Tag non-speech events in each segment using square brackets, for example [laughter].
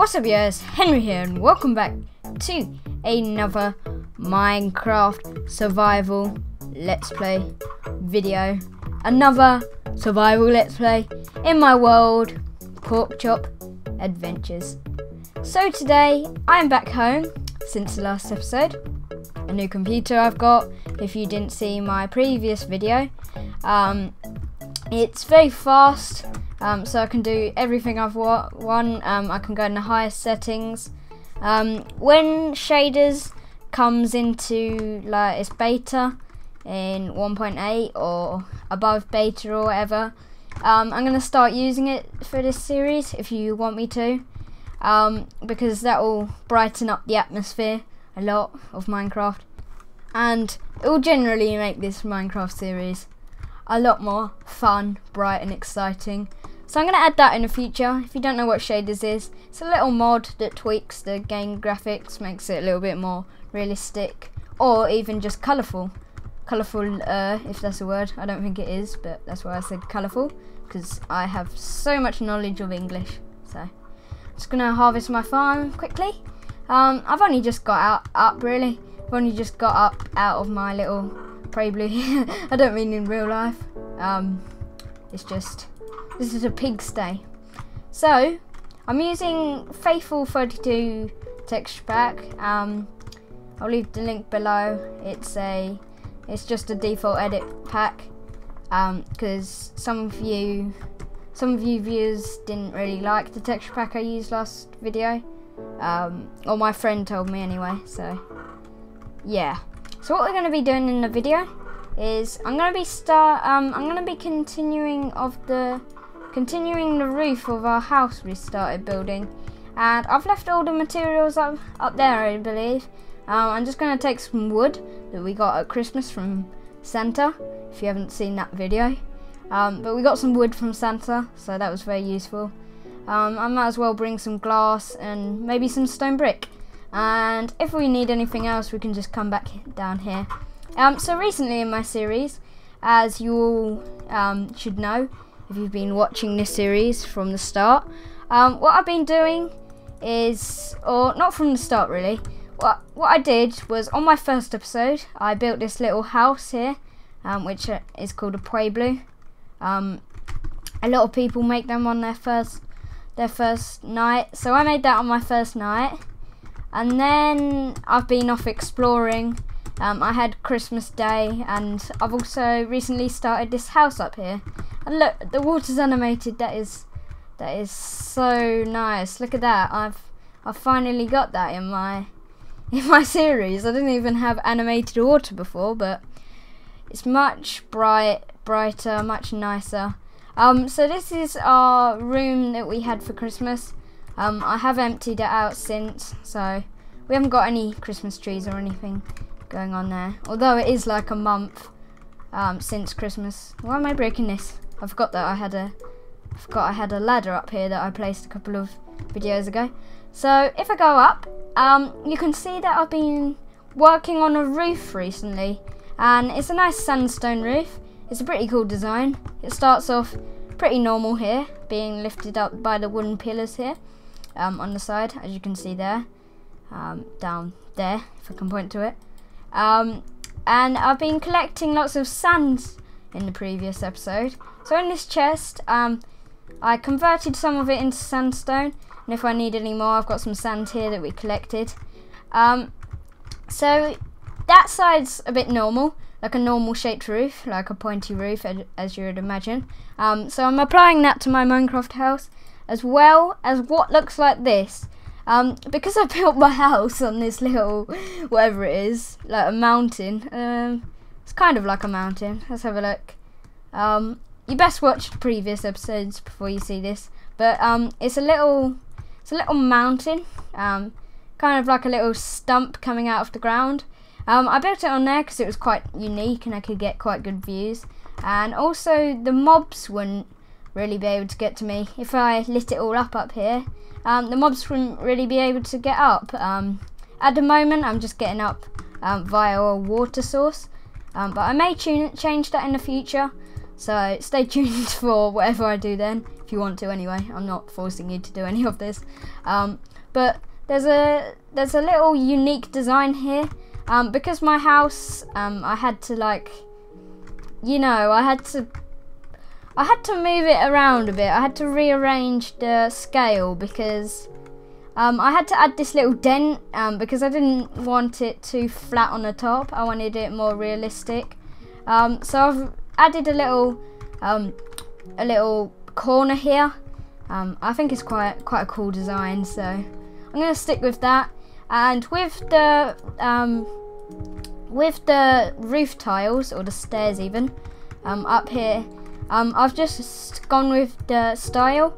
What's up guys, Henry here and welcome back to another Minecraft survival let's play video. Another survival let's play in my world Pork Chop Adventures. So today I'm back home since the last episode. A new computer I've got if you didn't see my previous video. Um, it's very fast um, so I can do everything I've wa want. Um, I can go in the highest settings. Um, when shaders comes into like its beta in 1.8 or above beta or whatever, um, I'm gonna start using it for this series if you want me to, um, because that will brighten up the atmosphere a lot of Minecraft, and it will generally make this Minecraft series a lot more fun, bright, and exciting. So I'm going to add that in the future. If you don't know what shaders is, it's a little mod that tweaks the game graphics, makes it a little bit more realistic, or even just colourful. Colourful, uh, if that's a word. I don't think it is, but that's why I said colourful, because I have so much knowledge of English. So, I'm just going to harvest my farm quickly. Um, I've only just got out up, really. I've only just got up out of my little blue. [laughs] I don't mean in real life. Um, it's just this is a pigsty. So, I'm using Faithful 32 texture pack. Um, I'll leave the link below. It's a, it's just a default edit pack. Because um, some of you, some of you viewers didn't really like the texture pack I used last video. Um, or my friend told me anyway. So, yeah. So what we're going to be doing in the video is I'm going to be start. Um, I'm going to be continuing of the Continuing the roof of our house we started building. And I've left all the materials up, up there, I believe. Um, I'm just going to take some wood that we got at Christmas from Santa, if you haven't seen that video. Um, but we got some wood from Santa, so that was very useful. Um, I might as well bring some glass and maybe some stone brick. And if we need anything else, we can just come back down here. Um, so recently in my series, as you all um, should know, if you've been watching this series from the start. Um, what I've been doing is, or not from the start really, what, what I did was on my first episode, I built this little house here, um, which uh, is called a Pueblo. Um, a lot of people make them on their first their first night, so I made that on my first night, and then I've been off exploring. Um, I had Christmas Day, and I've also recently started this house up here. And look, the water's animated. That is, that is so nice. Look at that. I've, I've finally got that in my, [laughs] in my series. I didn't even have animated water before, but it's much bright, brighter, much nicer. Um, so this is our room that we had for Christmas. Um, I have emptied it out since, so we haven't got any Christmas trees or anything going on there. Although it is like a month um, since Christmas. Why am I breaking this? I forgot that I had a I forgot I had a ladder up here that I placed a couple of videos ago. So if I go up, um, you can see that I've been working on a roof recently and it's a nice sandstone roof. It's a pretty cool design. It starts off pretty normal here, being lifted up by the wooden pillars here um, on the side, as you can see there, um, down there, if I can point to it. Um, and I've been collecting lots of sand in the previous episode. So in this chest, um, I converted some of it into sandstone, and if I need any more, I've got some sand here that we collected. Um, so that side's a bit normal, like a normal shaped roof, like a pointy roof, as you would imagine. Um, so I'm applying that to my Minecraft house, as well as what looks like this. Um, because I [laughs] built my house on this little, whatever it is, like a mountain. Um, it's kind of like a mountain. Let's have a look. Um, you best watch previous episodes before you see this. But um, it's a little, it's a little mountain. Um, kind of like a little stump coming out of the ground. Um, I built it on there because it was quite unique and I could get quite good views. And also the mobs wouldn't really be able to get to me if I lit it all up up here. Um, the mobs wouldn't really be able to get up. Um, at the moment, I'm just getting up um, via a water source. Um, but I may change that in the future. So stay [laughs] tuned for whatever I do then, if you want to anyway. I'm not forcing you to do any of this. Um, but there's a there's a little unique design here. Um, because my house, um, I had to like, you know, I had to I had to move it around a bit. I had to rearrange the scale because um, I had to add this little dent um, because I didn't want it too flat on the top. I wanted it more realistic. Um, so I've added a little um, a little corner here. Um, I think it's quite quite a cool design. So I'm going to stick with that. And with the um, with the roof tiles or the stairs even up here I've just gone with the style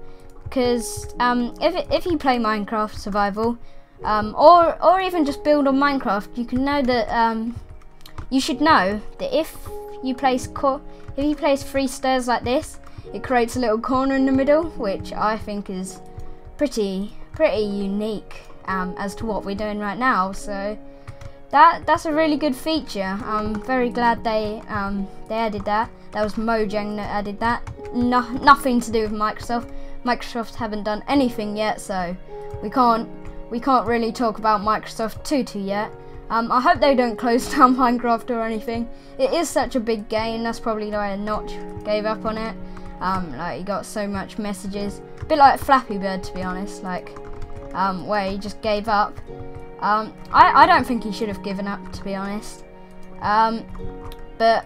because um, if, if you play Minecraft Survival um, or, or even just build on Minecraft, you can know that um, you should know that if you place if you place three stairs like this, it creates a little corner in the middle, which I think is pretty pretty unique um, as to what we're doing right now. So that that's a really good feature. I'm very glad they um, they added that. That was Mojang that added that. No, nothing to do with Microsoft. Microsoft haven't done anything yet, so we can't we can't really talk about Microsoft too too yet. Um, I hope they don't close [laughs] down Minecraft or anything. It is such a big game. That's probably why Notch gave up on it. Um, like he got so much messages, a bit like Flappy Bird to be honest. Like um, where he just gave up. Um, I, I don't think he should have given up, to be honest. Um, but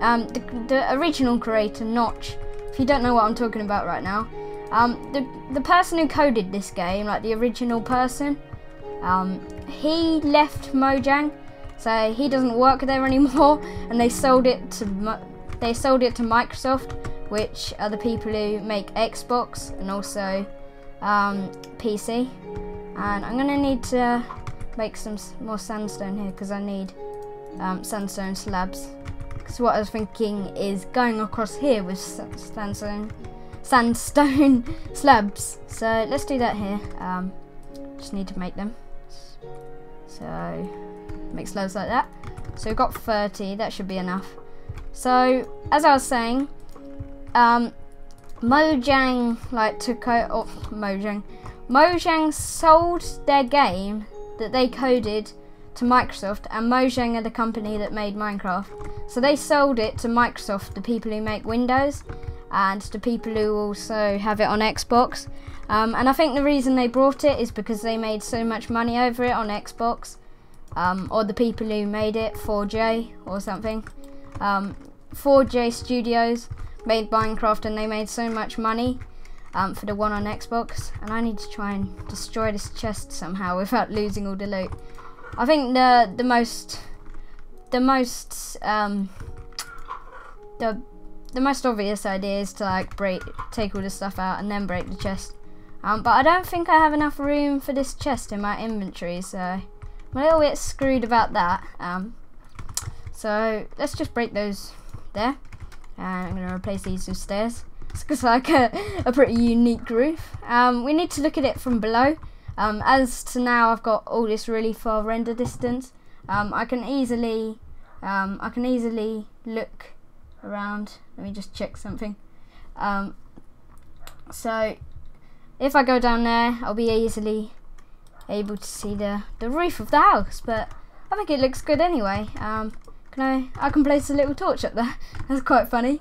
um, the, the, original creator, Notch, if you don't know what I'm talking about right now, um, the, the person who coded this game, like the original person, um, he left Mojang, so he doesn't work there [laughs] anymore, and they sold it to they sold it to Microsoft, which are the people who make Xbox and also um, PC. And I'm gonna need to make some more sandstone here because I need um, sandstone slabs. Because what I was thinking is going across here with sandstone, sandstone [laughs] slabs. So let's do that here. Um, just need to make them. So make slabs like that. So we've got 30. That should be enough. So as I was saying, um, Mojang like took out oh, Mojang. Mojang sold their game that they coded to Microsoft, and Mojang are the company that made Minecraft. So they sold it to Microsoft, the people who make Windows, and the people who also have it on Xbox. Um, and I think the reason they brought it is because they made so much money over it on Xbox, um, or the people who made it, 4J or something. Um, 4J Studios made Minecraft and they made so much money um, for the one on Xbox, and I need to try and destroy this chest somehow [laughs] without losing all the loot. I think the the most the most um, the the most obvious idea is to like break take all the stuff out and then break the chest. Um, but I don't think I have enough room for this chest in my inventory, so I'm a little bit screwed about that. Um, so let's just break those there. And I'm going to replace these with stairs. [laughs] It's like a, a pretty unique roof. Um, we need to look at it from below. Um, as to now, I've got all this really far render distance. Um, I can easily, um, I can easily look around. Let me just check something. Um, so, if I go down there, I'll be easily able to see the the roof of the house. But I think it looks good anyway. Um, can I? I can place a little torch up there. [laughs] That's quite funny.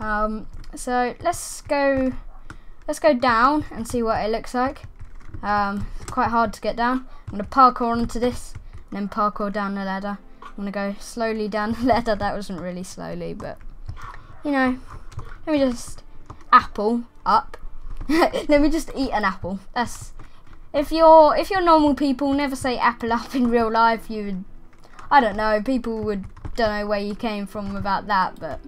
Um, so let's go let's go down and see what it looks like. Um, it's quite hard to get down. I'm going to parkour onto this and then parkour down the ladder. I'm going to go slowly down [laughs] the ladder. That wasn't really slowly, but you know, let me just apple up. [laughs] let me just eat an apple. That's if you're if you're normal people, never say apple up in real life. You would, I don't know, people would don't know where you came from about that, but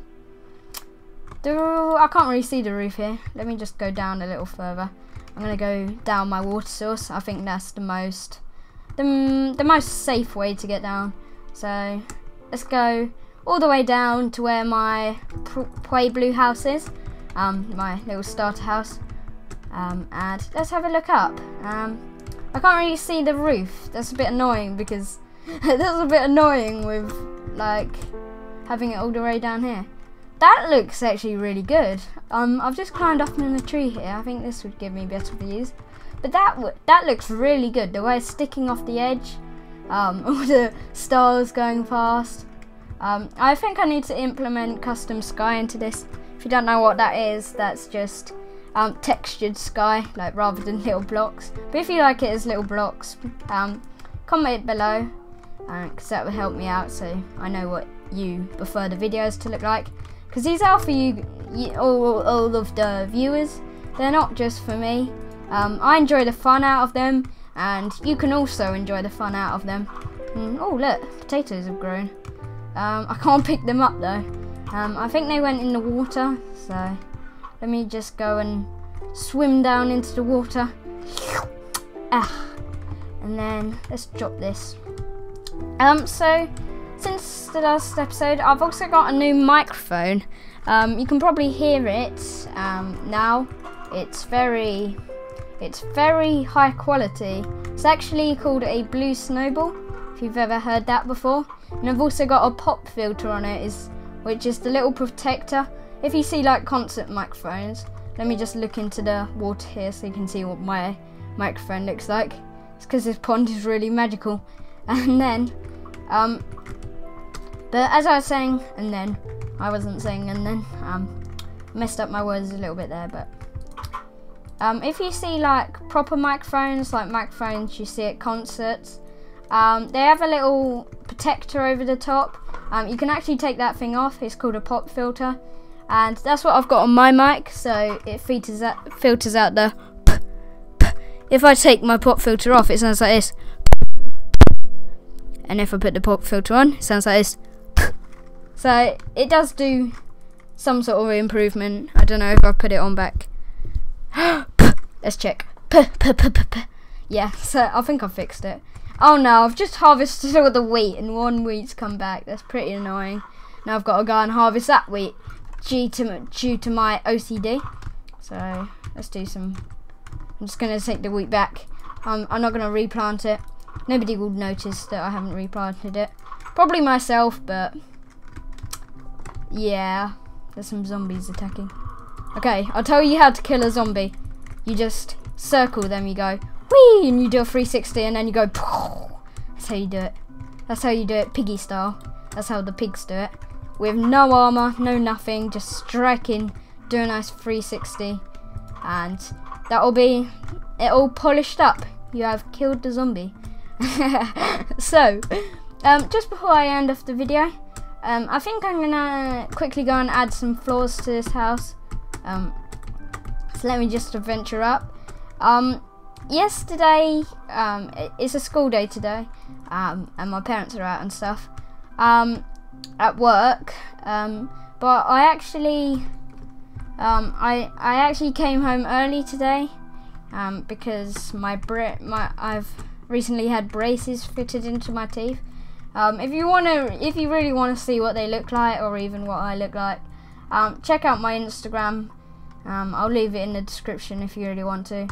the, I can't really see the roof here. Let me just go down a little further. I'm gonna go down my water source. I think that's the most, the, the most safe way to get down. So let's go all the way down to where my Pueblo house is. Um, my little starter house. Um, and let's have a look up. Um, I can't really see the roof. That's a bit annoying because [laughs] that's a bit annoying with like having it all the way down here. That looks actually really good. Um, I've just climbed up in a tree here. I think this would give me better views. but that that looks really good. The way it's sticking off the edge, um, [laughs] all the stars going past. Um, I think I need to implement custom sky into this. If you don't know what that is, that's just um, textured sky, like rather than [laughs] little blocks. But if you like it as little blocks, um, comment below, because uh, that will help me out so I know what you prefer the videos to look like. Because these are for you, you all, all of the viewers. They're not just for me. Um, I enjoy the fun out of them, and you can also enjoy the fun out of them. And, oh look, potatoes have grown. Um, I can't pick them up though. Um, I think they went in the water, so let me just go and swim down into the water. Ah, and then let's drop this. Um, so since the last episode, I've also got a new microphone. Um, you can probably hear it um, now. It's very, it's very high quality. It's actually called a Blue Snowball. If you've ever heard that before, and I've also got a pop filter on it, is which is the little protector. If you see like concert microphones, let me just look into the water here so you can see what my microphone looks like. It's because this pond is really magical. [laughs] And then, um, but as I was saying, and then, I wasn't saying and then, um, messed up my words a little bit there, but um, if you see like proper microphones, like microphones you see at concerts, um, they have a little protector over the top. Um, you can actually take that thing off. It's called a pop filter, and that's what I've got on my mic. So it filters out, filters out the. If I take my pop filter off, it sounds like this. And if I put the pop filter on, it sounds like this. So it does do some sort of improvement. I don't know if I put it on back. [gasps] Let's check. Yeah, [laughs] so I think I fixed it. Oh no, I've just harvested all the wheat and one wheat's come back. That's pretty annoying. Now I've got to go and harvest that wheat due to, due to my OCD. So let's do some. I'm just going to take the wheat back. I'm not going to replant it. Nobody will notice that I haven't replanted it. Probably myself, but yeah, there's some zombies attacking. Okay, I'll tell you how to kill a zombie. You just circle them, you go, whee, and you do a 360, and then you go, that's how you do it. That's how you do it, piggy style. That's how the pigs do it. With no armor, no nothing, just striking, do a nice 360, and that'll be it all polished up. You have killed the zombie. [laughs] so, um, just before I end off the video, um, I think I'm gonna quickly go and add some floors to this house. Um, so let me just venture up. Um, yesterday, um, it's a school day today, um, and my parents are out and stuff um, at work. Um, but I actually, um, I I actually came home early today um, because my bra- my I've recently had braces fitted into my teeth. If you wanna, if you really want to see what they look like, or even what I look like, check out my Instagram. I'll leave it in the description if you really want to.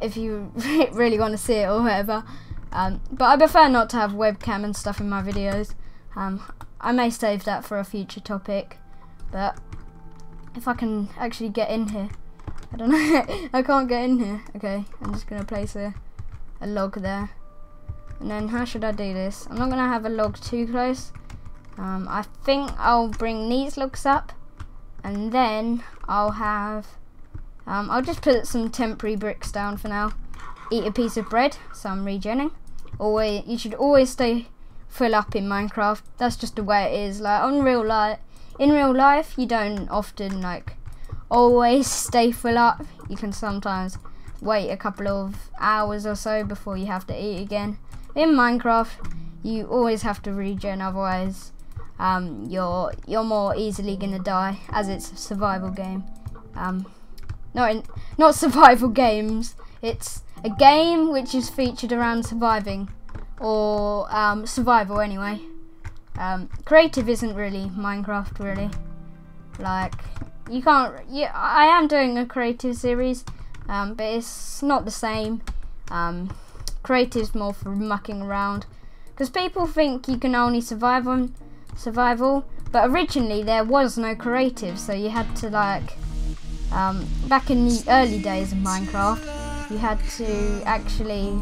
If you [laughs] really want to see it or whatever. Um, but I prefer not to have webcam and stuff in my videos. Um, I may save that for a future topic. But if I can actually get in here. I don't know. [laughs] I can't get in here. Okay, I'm just going to place a, a log there. And then how should I do this? I'm not going to have a log too close. Um, I think I'll bring these logs up. And then I'll have... Um, I'll just put some temporary bricks down for now. Eat a piece of bread, so I'm regenning. Always, you should always stay full up in Minecraft. That's just the way it is. Like on real life, in real life, you don't often like always [laughs] stay full up. You can sometimes wait a couple of hours or so before you have to eat again. In Minecraft, you always have to regen, otherwise um, you're you're more easily gonna die, as it's a survival game. Um, not in, not survival games. It's a game which is featured around surviving, or um, survival anyway. Um, creative isn't really Minecraft really. Like you can't. Yeah, I am doing a creative series, um, but it's not the same. Um, creative's more for mucking around, because people think you can only survive on survival, but originally there was no creative, so you had to like. Um, back in the early days of Minecraft, you had to actually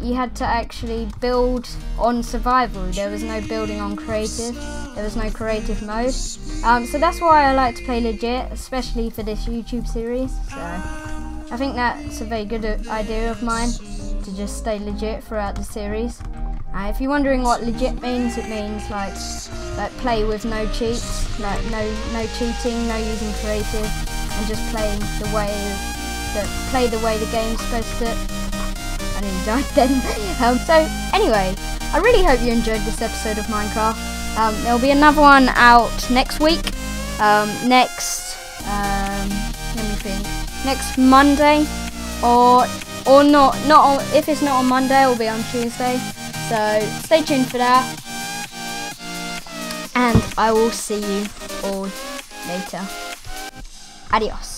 you had to actually build on survival. There was no building on creative. There was no creative mode. Um, so that's why I like to play legit, especially for this YouTube series. So I think that's a very good uh, idea of mine to just stay legit throughout the series. Uh, if you're wondering what legit means, it means like like play with no cheats, like no no cheating, no using creative, and just playing the way that play the way the game's supposed to. I nearly [laughs] died then. um, so anyway, I really hope you enjoyed this episode of Minecraft. Um, there'll be another one out next week. Um, next, um, let me think. Next Monday, or or not not on, if it's not on Monday, it'll be on Tuesday. So stay tuned for that. And I will see you all later. Adiós.